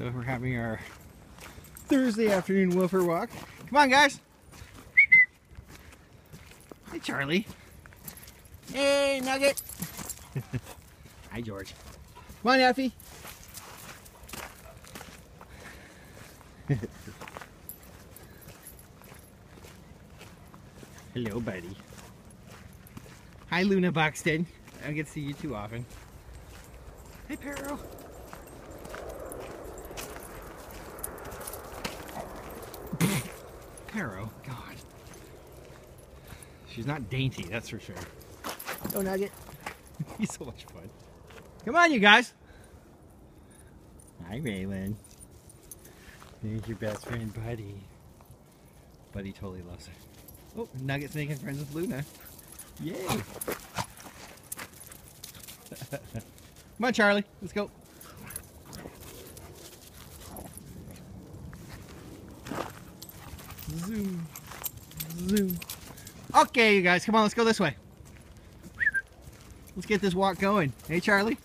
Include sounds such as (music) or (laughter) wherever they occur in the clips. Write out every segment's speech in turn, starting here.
So we're having our Thursday afternoon woofer walk. Come on, guys. Hey, Charlie. Hey, Nugget. (laughs) Hi, George. Come on, Effi. (laughs) Hello, buddy. Hi, Luna Buxton. I don't get to see you too often. Hey, Perro. Perro, God. She's not dainty, that's for sure. Oh, Nugget. (laughs) He's so much fun. Come on, you guys. Hi, Raylan. There's your best friend, Buddy. Buddy totally loves her. Oh, Nugget's making friends with Luna. Yay! (laughs) Come on, Charlie. Let's go. Zoom. Zoom. Okay, you guys, come on, let's go this way. Let's get this walk going. Hey, Charlie.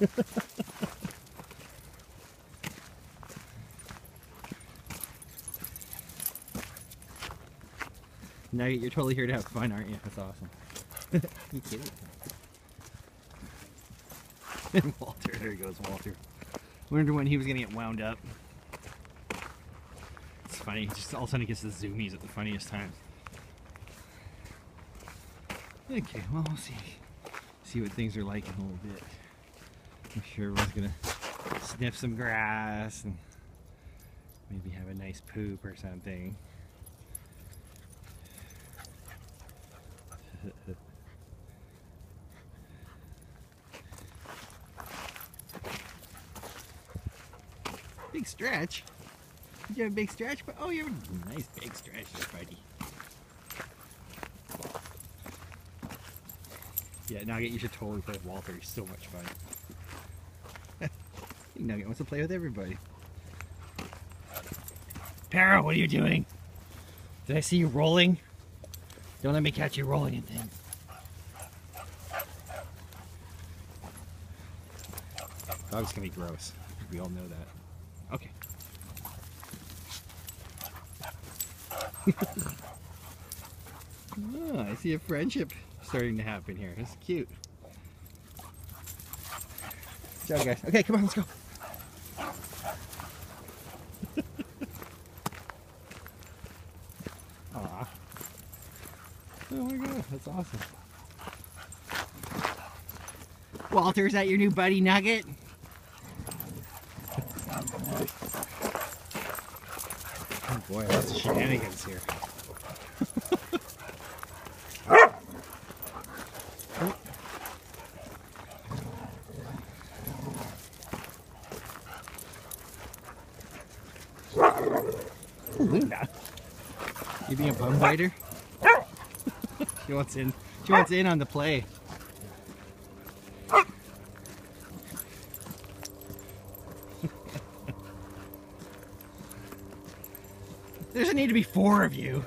(laughs) now you're totally here to have fun, aren't you? That's awesome. (laughs) you kidding? (laughs) Walter, there he goes, Walter. Wonder when he was gonna get wound up. It's funny, just all of a sudden he gets the zoomies at the funniest times. Okay, well we'll see see what things are like in a little bit. I'm sure everyone's gonna sniff some grass and maybe have a nice poop or something. (laughs) big stretch. Did you have a big stretch? But oh, you have a nice big stretch buddy. Yeah, Nugget, you should totally play with Walter. He's so much fun. (laughs) Nugget wants to play with everybody. Perro, what are you doing? Did I see you rolling? Don't let me catch you rolling in things. Dog's gonna be gross. We all know that. Okay. oh, (laughs) I see a friendship starting to happen here. It's cute. Good job, guys. Okay, come on, let's go. (laughs) Aw. Oh my god, that's awesome. Walter, is that your new buddy Nugget? Oh boy, lots of shenanigans here. Luna. You being a bum biter? she wants in. She wants in on the play. There's a need to be four of you.